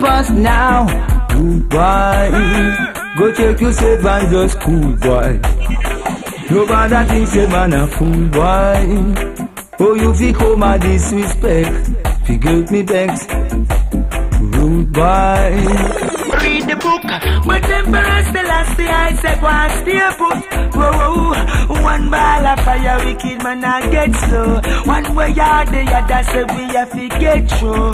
past now. Goodbye. Go check yourself and just cool, boy. Nobody thinks a man a fool, boy. Oh, you fi come a disrespect. Figure me vex. Rude boy read the book. But Emperor Selassie, I said, one stay put. Whoa, one ball of fire, wicked man, I get slow. One way or the other, say we have to get through.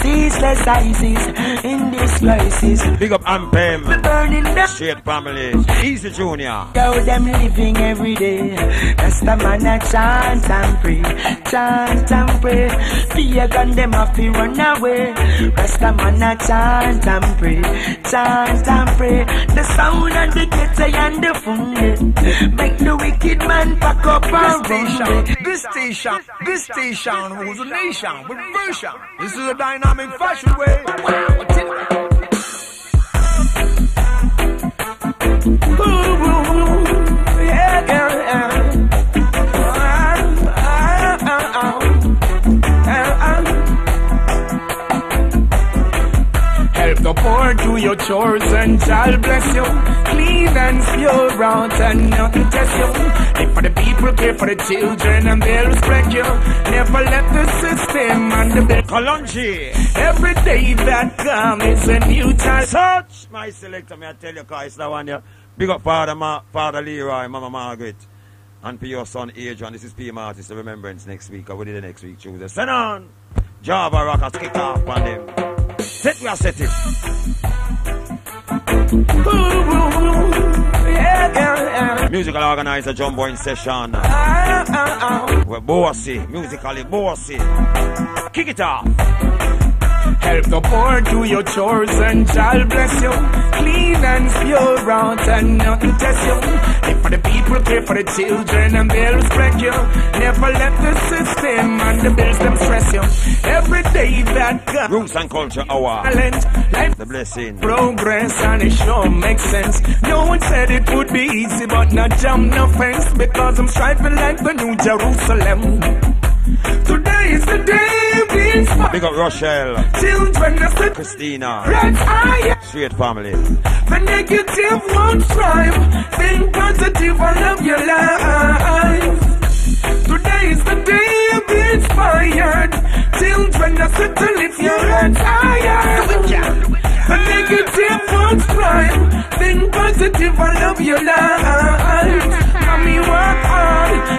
Ceaseless ISIS in this crisis. Big up Ampem. The burning the Straight family. Easy Junior. Yo, them living every day. That's the man a chant and pray. Chant and pray. Fear gun them off to run away. Rasta man a chant and pray chant and pray. The sound and the guitar and the phone. Make the wicked man pack up and this station, this station, this station rules a nation with version. This is a dynamic fashion way. Poor do your chores and child bless you. Clean and pure out and nothing test you. Live for the people, care for the children and they'll respect you. Never let the system and the. Kalonji. Every day that comes is a new time. Such my selector, may I tell you, guys, that one here. Big up Father, Ma, Father Leroy, Mama Margaret. And for your son Adrian, this is P. Martis, the remembrance next week. I will do the next week, Tuesday. Send on! Java Rockers kick off on them. Set we are set it. Musical organizer Jumbo in session. Ah, ah, ah. We're bossy, musically bossy. Kick it off. Help the poor do your chores and child bless you. Clean and pure out and nothing test you. Live for the people, care for the children and they'll respect you. Never let the system and the bills them stress you. Every day that comes. Roots and culture hour. Talent, life, the blessing. Progress and it sure makes sense. No one said it would be easy, but not jump no fence because I'm striving like the New Jerusalem. Today is the day we inspire. Big up Rochelle. Children Christina. Right. Straight family. The negative won't thrive. Think positive and love your life. Today is the day we inspired. Children of the lift your hands higher. The negative won't thrive. Think positive and love your life.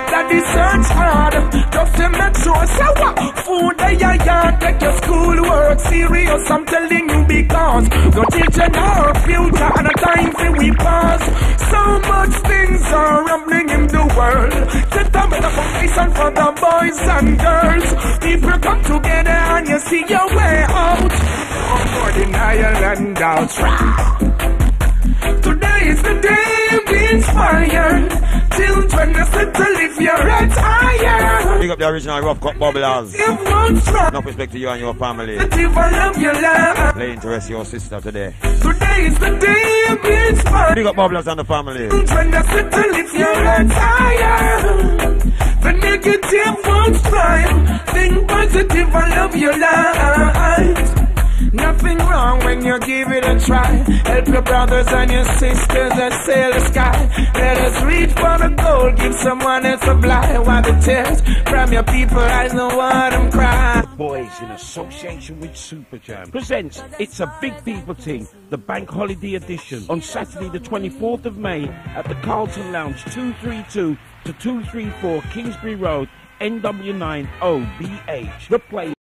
Hard, daddy search hard. Just to make sure, so what? Food they are yard, take your school work serious. I'm telling you because your children are future and a time for we pass. So much things are happening in the world. Set a better foundation for the boys and girls. People come together and you see your way out. No more denial and doubt. Today is the day we inspired. Children are set to live your heads higher. Pick up the original rough cut bubblers. No respect to you and your family. Playing to rest your sister today. Today is the day. Pick up bubblers and the family. Children are set to live your heads higher. The negative won't thrive. Think positive and love your life. Nothing wrong when you give it a try. Help your brothers and your sisters that sail the sky. Let us reach for the Give someone else a blind while the tears from your people eyes know what I'm crying. Boys in association with Super Jam presents It's a Big People Thing, the Bank Holiday Edition, on Saturday the 24th of May at the Carlton Lounge 232 to 234 Kingsbury Road, NW9 OBH. The play